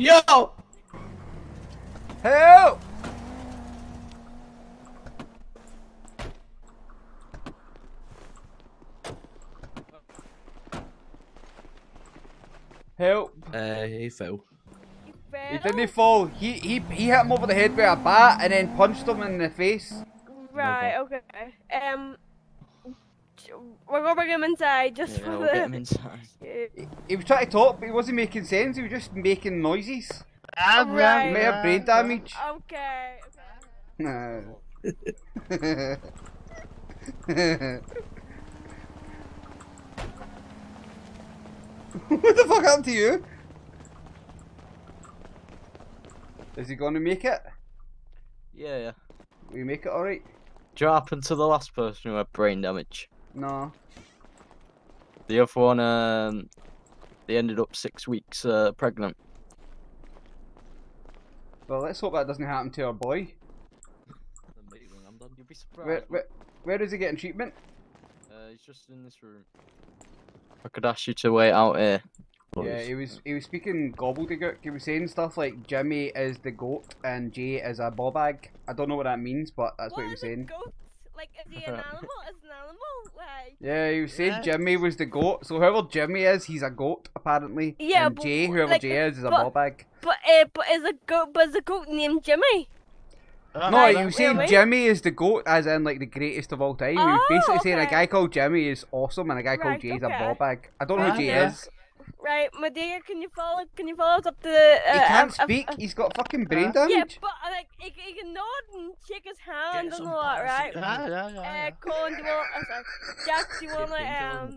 Yo! Help! Help! Uh, he fell. He didn't fall. He he he hit him over the head with a bat and then punched him in the face. Right, okay. Um, we're gonna bring him inside just Yeah, for we'll the. get him inside. Yeah. He was trying to talk, but he wasn't making sense. He was just making noises. Ah, right. He may have brain damage. Okay. Nah. what the fuck happened to you? Is he going to make it? Yeah, yeah. Will you make it alright? Drop you happen to the last person who had brain damage? No. The other one, um, they ended up six weeks uh, pregnant. Well, let's hope that doesn't happen to our boy. You'd be Where, surprised. where, where is he getting treatment? Uh, he's just in this room. I could ask you to wait out here. Yeah, he was he was speaking gobbledygook. He was saying stuff like Jimmy is the goat and Jay is a bobag. I don't know what that means, but that's what, he was saying. Goat? Like, is he an animal? Is an animal? Like. Yeah, you was saying Yeah. Jimmy was the goat. So whoever Jimmy is, he's a goat apparently. Yeah, and but Jay, whoever like, Jay is, is a but- bobag. But uh, but is a goat? But is a goat named Jimmy? No, Like, he was saying really? Jimmy is the goat, as in like the greatest of all time. he was Oh, basically saying a guy called Jimmy is awesome and a guy called Right, Jay's okay. a bobag. I don't know who Jay Okay. is. Right, my dear, can you follow? Can you follow us up to the? Uh, He can't um, uh, speak. uh, He's got fucking brain damage. Yeah, but uh, like he, he can nod and shake his hand and some all that, right? Yeah, yeah, yeah, Uh, Colin, do you want? Uh, sorry, Jack, do you want to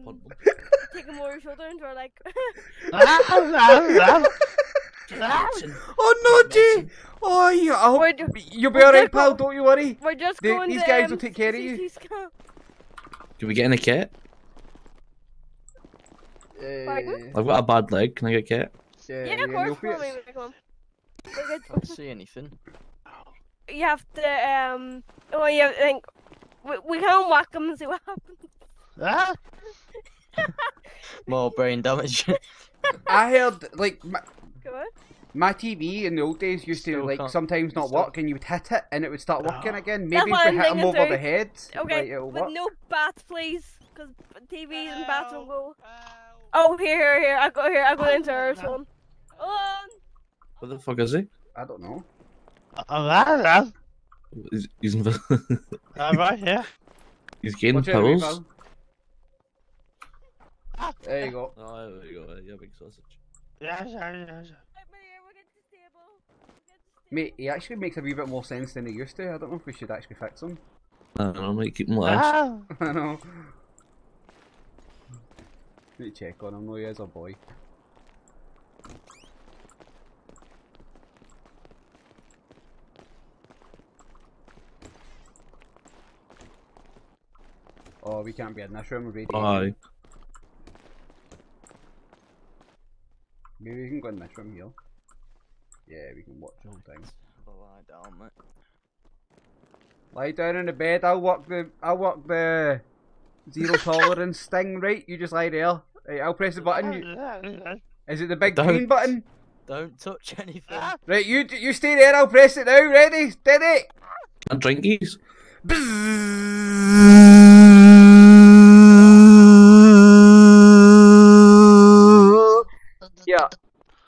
um take him over your shoulder and we're like? Oh no, Jay! Oh, you, I hope you'll be alright, just pal. Don't you worry. We're just They- going these to, guys um, will take care of you. see Scott. Can we get in a kit? Pardon? I've got a bad leg. Can I get a kit? Yeah, of course. Come on, come on. We're good. Can't see anything. You have to um. Oh, you have, think we, we can whack him and see what happens. Ah! More brain damage. I heard like my, my TV in the old days used to Still like can't- sometimes not still- work, and you would hit it and it would start working again. Maybe what if I'm we hit him over too. the head, Okay, like it'll with work. no bats, please, because TV and bats will go. Oh, here, here, here! I go here. I go oh, into our phone. Oh, What the fuck is he? I don't know. Uh, he's, he's, uh, right here. he's gaining Watch out, wee powers. pal. There you go. Oh, there you go. Yeah, big sausage. Yeah, yeah, yeah, yeah. Mate, he actually makes a wee bit more sense than he used to. I don't know if we should actually fix him. I don't know. I might keep him ah. like this. I know. To check on him. No, he is a boy. Oh, we can't be in this room. Aye. Maybe we can go in this room here. Yeah, we can watch the whole thing. Lie down, mate. Lie down in the bed. I'll work the. I'll work the zero tolerance thing. Right, you just lie there. Right, I'll press the button. Is it the big green Don't. button? Don't touch anything. Ah. Right, you you stay there. I'll press it now. Ready, steady. And drinkies. Yeah.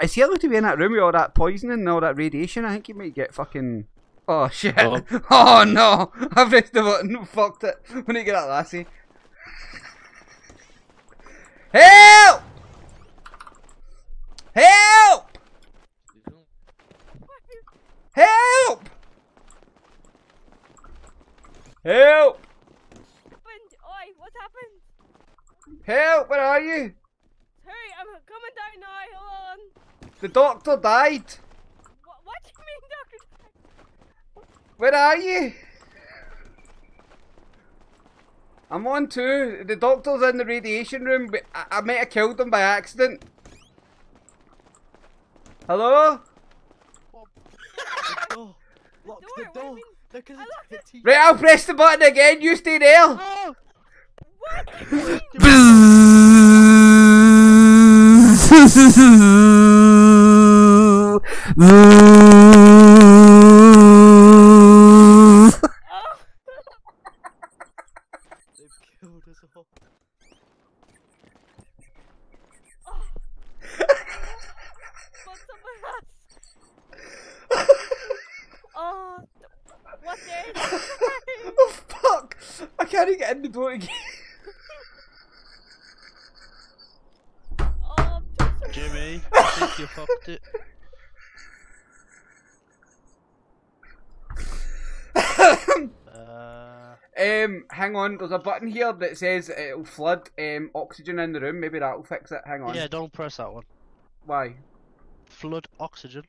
Is he allowed to be in that room with all that poisoning and all that radiation? I think he might get fucking. Oh shit! Oh. Oh, no! I've pressed the button. Fucked it. When you get that lassie. Help! Help! Help! Help! happened? Oi, what's happened? Help! Where are you? Hurry, I'm coming down now. Hold on. The doctor died. What, what do you mean, Doctor? Where are you? I'm on too. The doctor's in the radiation room, but I, I might have killed him by accident. Hello? door. Lock the door. Look at the TV. Right, I'll press the button again. You stay there. Oh. They've killed us all. But someone has. Oh, what is? oh fuck! I can't even get in the door again. Oh, I'm so. Jimmy, I think you fucked it. Uh, um, hang on. There's a button here that says it'll flood um oxygen in the room. Maybe that'll fix it. Hang on. yeah, don't press that one. Why? Flood oxygen.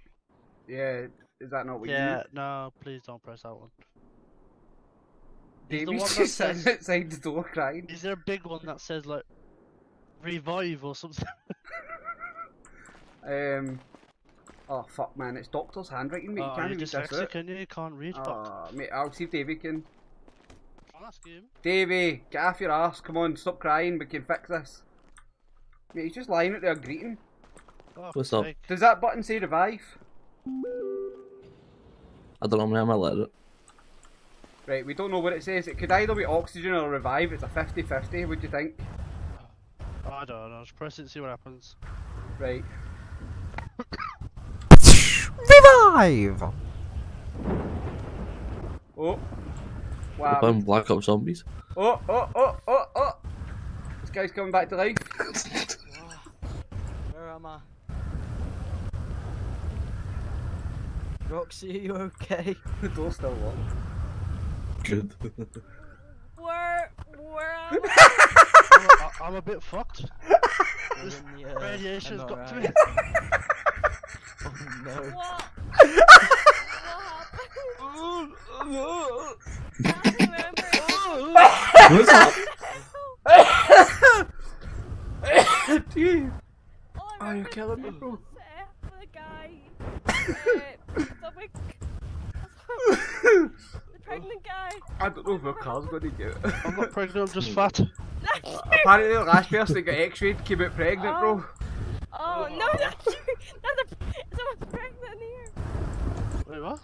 Yeah. Is that not what Yeah, you? Yeah, no, please don't press that one. Davy's one just sitting says- outside the door crying. Is there a big one that says like revive or something? Um. Oh fuck, man! It's Doctor's handwriting, mate. you oh, can't you're read this dyslexic, out. can you? You can't read. Fuck. Oh, mate, I'll see if Davey can. I'll ask. Davy, get off your ass. Come on, stop crying. We can fix this. Mate, he's just lying out there greeting. Fuck's What's up? Does that button say revive? I don't know, man. I let it. Right, we don't know what it says. It could either be oxygen or revive. It's a 50-50. What do you think? I don't know. Just press it and see what happens. Right. Revive! Oh. We're Wow. playing Black Ops Zombies. Oh, oh, oh, oh, oh. This guy's coming back to life. Where am I? Roxy, are you okay? the door's still locked. Good. Where, where am I? I'm, a, I'm a bit fucked. You're the, uh, Radiation's got to me. Oh no. What? what happened? I remember. What's up? Dude. All Oh, you're killing me, bro. the guy. Uh, stomach. the pregnant guy. I don't know if our car's going to get it. I'm not pregnant, I'm just fat. Apparently the last person that got x-rayed came out pregnant, bro. Oh, no, that's you. Not the. Someone's pregnant here. Wait, what?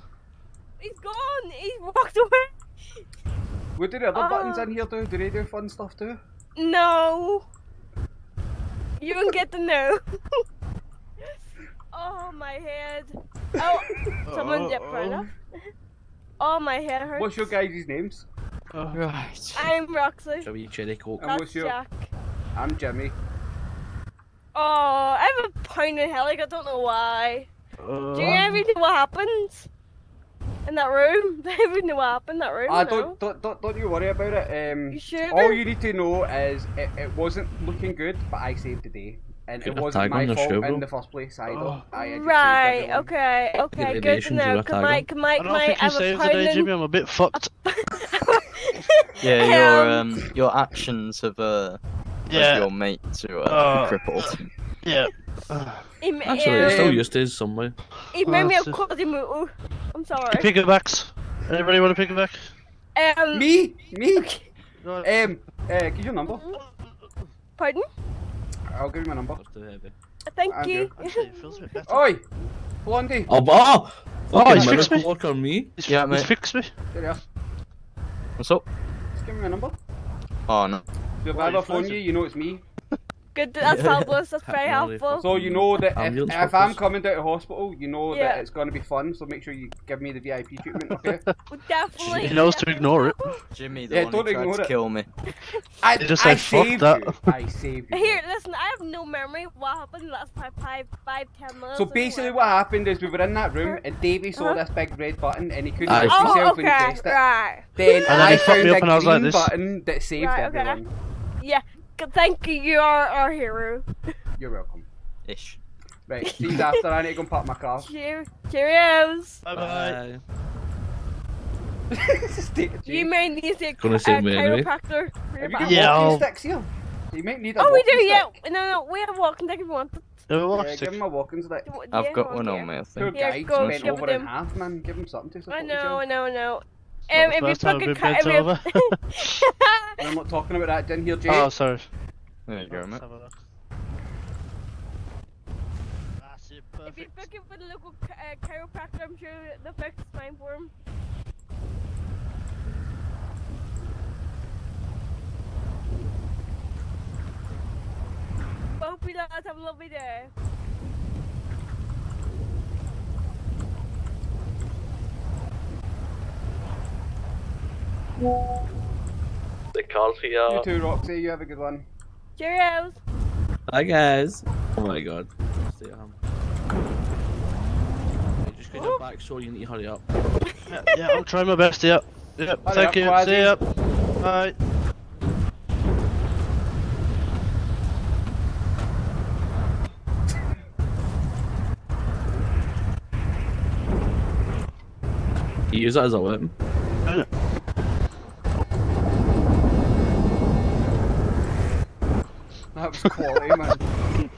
He's gone. He walked away. What do the other buttons ah. Oh. in here do? Do they do fun stuff too? No. You don't get to know. oh, my head. Oh, someone did fair enough. Oh, my head hurts. What's your guys' names? Oh. Right. I'm Roxy. Shall we cherry coke? And what's your- Jack. I'm Jimmy. Oh, I have a pounding headache. I don't know why. Do you uh. ever know what happened in that room? Do you ever know what happened in that room? Ah, No? don't, don't, don't, don't you worry about it. Um, You sure? all you need to know is it, it wasn't looking good, but I saved the day. And Get it wasn't tag my fault shoe, in the first place either. Oh. I, I Right, everyone. okay, okay, good to know. zero Can tag my, on. can I can don't my, think you have a saved the day, pounding... Jimmy. I'm a bit fucked. Yeah, your Um, um, your actions have uh, Yeah, your mate to uh, Uh, crippled. yeah. He, Actually, it's still used to his somewhere. he made me Oh, a so- Quasimodo. I'm sorry. Pickabacks. Anybody want to pick a back? Um, Me? Me? No, Um, uh, give your number. pardon? I'll give you my number. That's too heavy. Thank I'm you. Actually, it feels a bit better. Oi! Blondie! Oh, oh! Oh, Fucking he's fixed me. work on me. He's, Yeah, he's mate. fixed me. There you are. What's up? Just give me my number. Oh no. If Why I ever phone you, you know it's me. Good, that's fabulous. That's very helpful. So you know that if, if I'm coming down to hospital, you know Yeah. that it's going to be fun. So make sure you give me the VIP treatment, okay? Well, Definitely. He knows to ignore it. Jimmy, the Yeah, one don't who tried ignore to it. kill me. I, You just I said, "Fuck saved that." I saved you. Here, listen. I have no memory of what happened in the last five, five, five, ten minutes. So basically, what happened is we were in that room, and Davy saw Uh-huh. this big red button, and he couldn't Aye. help Oh, himself okay, when he pressed it. right. Then And then I he found me a up and I was like green this. button that saved Right, okay. everyone. Yeah. Good, Thank you. You are our hero. You're welcome. Ish. Right, see you after. I need to go and park my car. Cheer, cheerios. Bye bye. State You may need to Gonna a save me anyway. chiropractor for your Have you got Yeah, walking sticks here? You might need a Oh, we do. walking Yeah. No, no. We have a walking stick if you want it. No, Yeah, walk give stick. him a walking stick. I've yeah, got one on me, I Poor think. Yeah, guy go bent over it in half, man. Give him something to I support know, I know, I know. Not Um, the if you first time fucking I've cut, been if bent you. over. I'm not talking about that in here, Jay. Oh, sorry. There you go, mate. have a look. That's it, If you Perfect. book it for the local uh, chiropractor, I'm sure the fix is fine for him. Well, hope you guys have a lovely day. The car's here. You too, Roxy. You have a good one. Cheerios! Hi guys. Oh my god. Stay at home. Hey, just get your back so you need to hurry up. Yeah, yeah, I'll try my best. Yeah. Yeah. Hurry Thank up, you. Quasi. See ya. Bye. You use that as a weapon. quality, man.